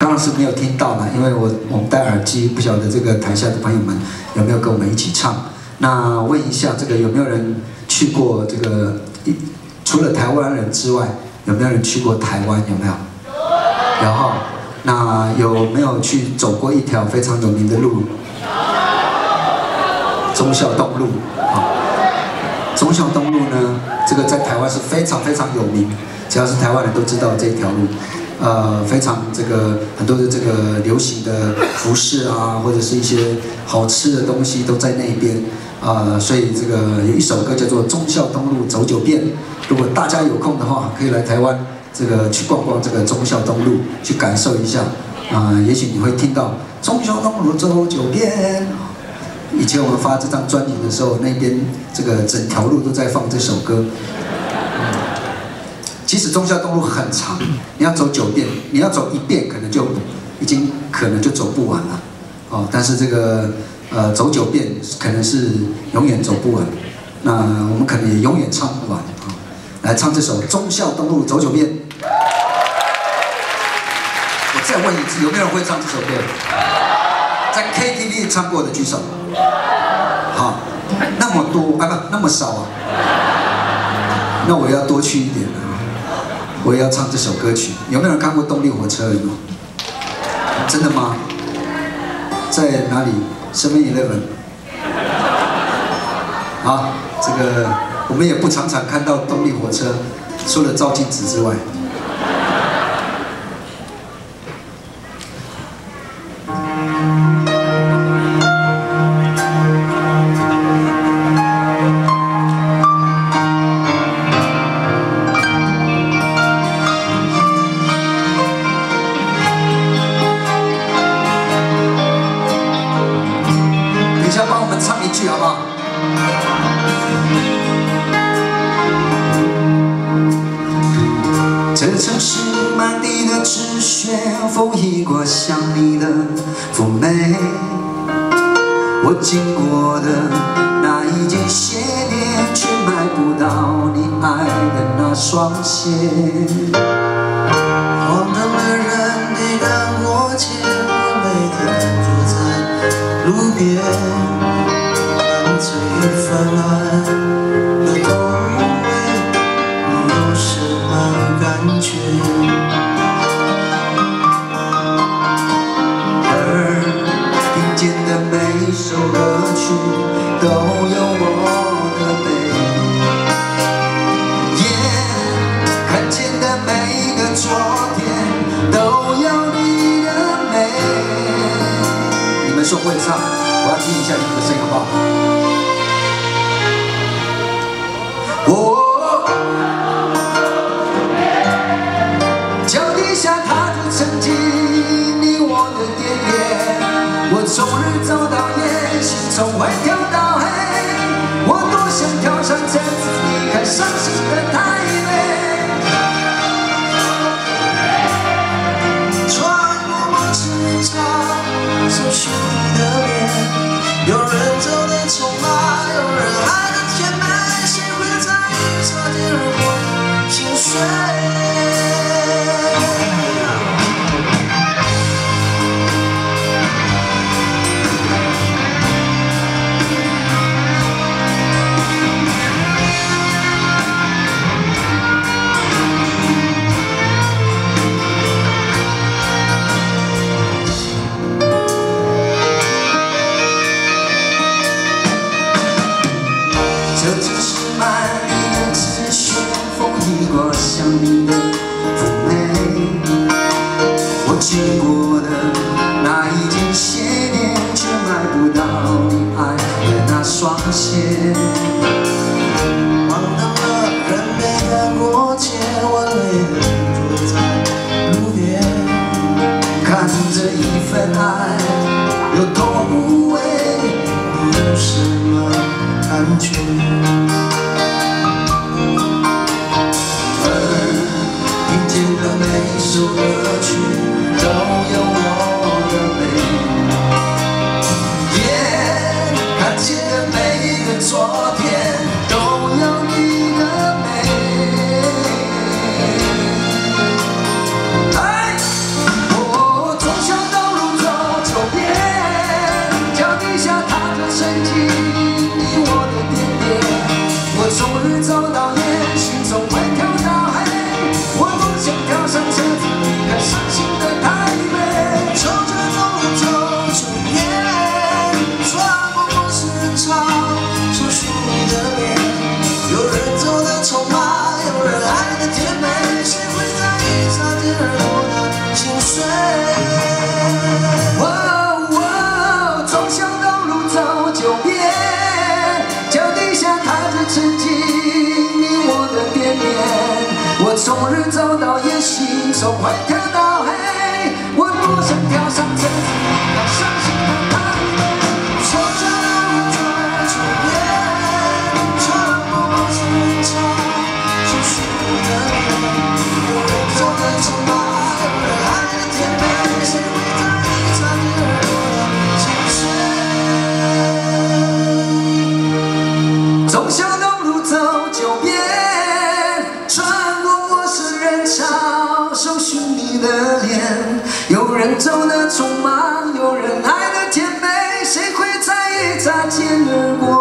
当然是没有听到了，因为我我们戴耳机，不晓得这个台下的朋友们有没有跟我们一起唱。那问一下，这个有没有人去过这个？除了台湾人之外，有没有人去过台湾？有没有？有哈。那有没有去走过一条非常有名的路？忠孝东路。忠孝东路呢，这个在台湾是非常非常有名，只要是台湾人都知道这条路。呃，非常这个很多的这个流行的服饰啊，或者是一些好吃的东西都在那边。啊，所以这个有一首歌叫做《忠孝东路走九遍》，如果大家有空的话，可以来台湾这个去逛逛这个忠孝东路，去感受一下。啊，也许你会听到“忠孝东路走九遍”。以前我们发这张专辑的时候，那边这个整条路都在放这首歌。其实忠孝东路很长，你要走九遍，你要走一遍可能就已经可能就走不完了。哦，但是这个呃走九遍可能是永远走不完，那我们可能也永远唱不完啊。来唱这首忠孝东路走九遍。我再问一次，有没有人会唱这首歌？在 KTV 唱过的举手。好，那么多啊不那么少啊？那我要多去一点了。我也要唱这首歌曲，有没有人看过动力火车？有？真的吗？在哪里身边有人？啊。这个我们也不常常看到动力火车，除了照镜子之外。一句好不好这城市满地的纸屑，风一过像你的妩媚。我经过的那一间鞋店，却买不到你爱的那双鞋。荒唐的人没看过钱，我每天坐在路边，说会唱，我要听一下你们的声音，好不好？想跳上车子离开伤心的他。过想你的妩媚。我经过的那一间鞋店，却买不到你爱的那双鞋。荒唐的人没看过钱，我累了坐在路边。看这一份爱有多无味，你有什么感觉？的甜美谁会在意擦肩而过的心碎喔喔喔忠孝路走九遍脚底下踏着曾经你我的点点我从日走到夜心从灰跳走的匆忙有人爱的甜美谁会在意擦肩而过？